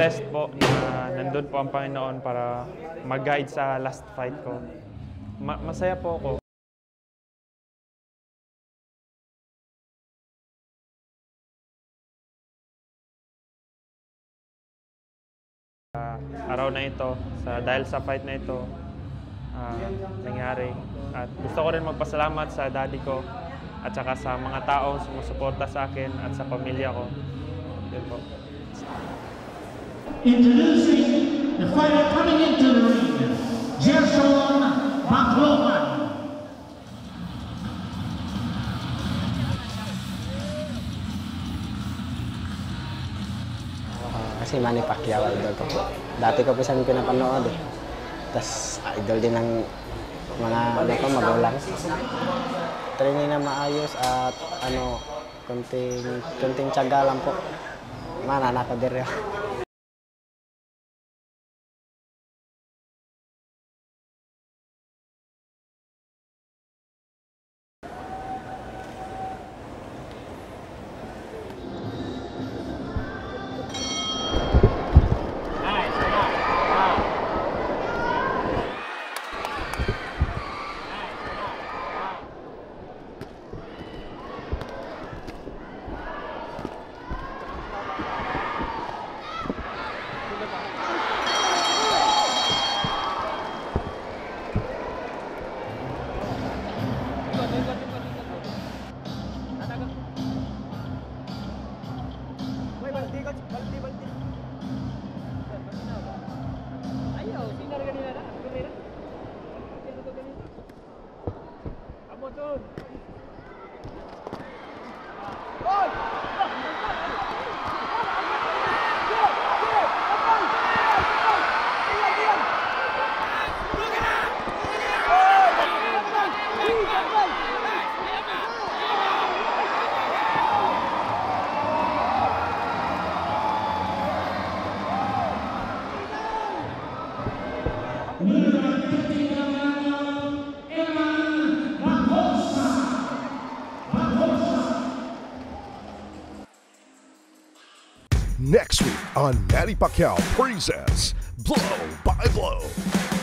Blessed po na nandun po ang Panginoon para mag-guide sa last fight ko. Ma- masaya po ako. Ah, araw na ito, sa, dahil sa fight na ito, ah, nangyari. At gusto ko rin magpasalamat sa daddy ko at saka sa mga taong sumusuporta sa akin at sa pamilya ko. Yun po. Introducing the fighter coming into the ring, Gerson Baklovan. Ah, kasi Manny Pacquiao idol ko. Dati ko po siyang pinapanood eh. Tapos idol din ng mga ano ko, magulang. Training na maayos at ano, kunting, kunting tiyaga lang po. Manana ko Done. Next week on Manny Pacquiao presents Blow by Blow.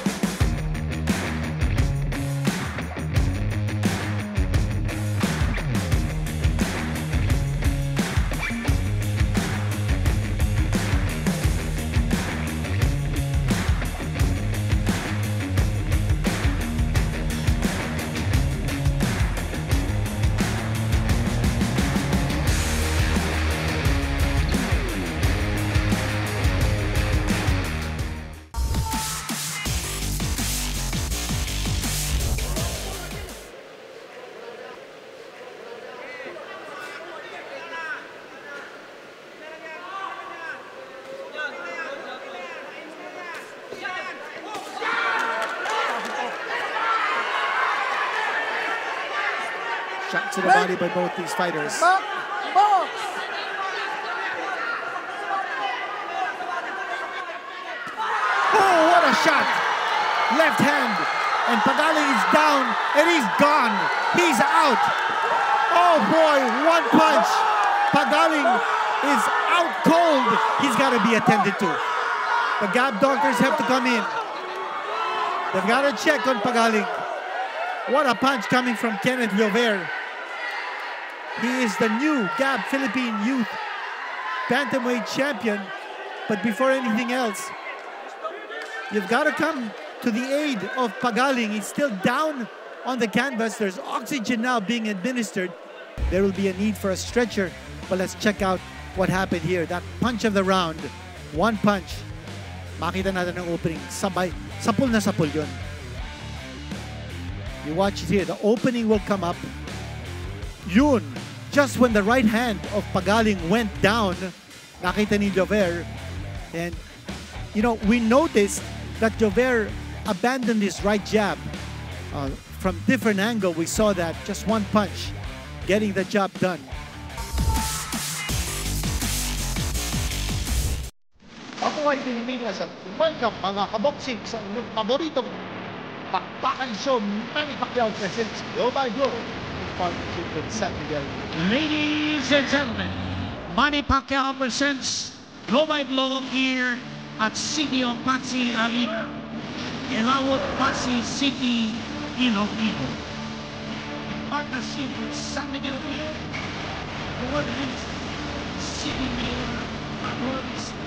Shot to the body by both these fighters. Oh, what a shot! Left hand. And Pagaling is down and he's gone. He's out. Oh boy, one punch. Pagaling is out cold. He's got to be attended to. The Gab doctors have to come in. They've got to check on Pagaling. What a punch coming from Kenneth Llover. He is the new Gab Philippine Youth Bantamweight champion. But before anything else, you've got to come to the aid of Pagaling. He's still down on the canvas. There's oxygen now being administered. There will be a need for a stretcher. But let's check out what happened here. That punch of the round. One punch. Makita natin ang opening. Sabay. Sapul na sapul yun. You watch it here. The opening will come up. Yun. Just when the right hand of Pagaling went down, nakita ni Jover. And, you know, we noticed that Jover abandoned his right jab. Uh, from different angle, we saw that. Just one punch, getting the job done. Ako ay Pilipinas at welcome mga kaboksing sa inyong paboritong Pakpakan Show Manny Pacquiao presents Go by Go in partnership with San Miguel. Ladies and gentlemen, Manny Pacquiao presents blow by blow here at City of Pasig Arena. Ilawot Pasig City, Iloilo. Partnership with San Miguel is City Mayor, Lord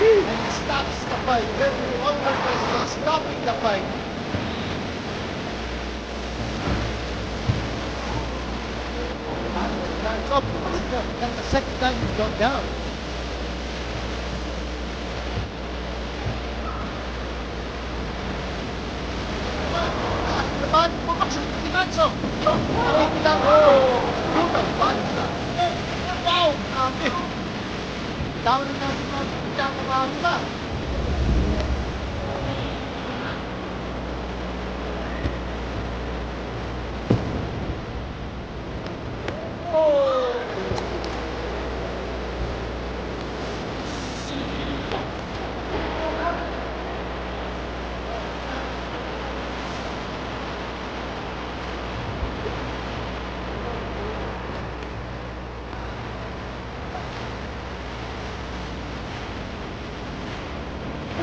And stops the fight. Every one of us is stopping the fight. Time's up. That's the second time he's gone down. Naman, Tavrından bundan bir tane bağımlı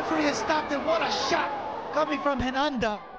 Referee has stopped. What a shot coming from Henanda.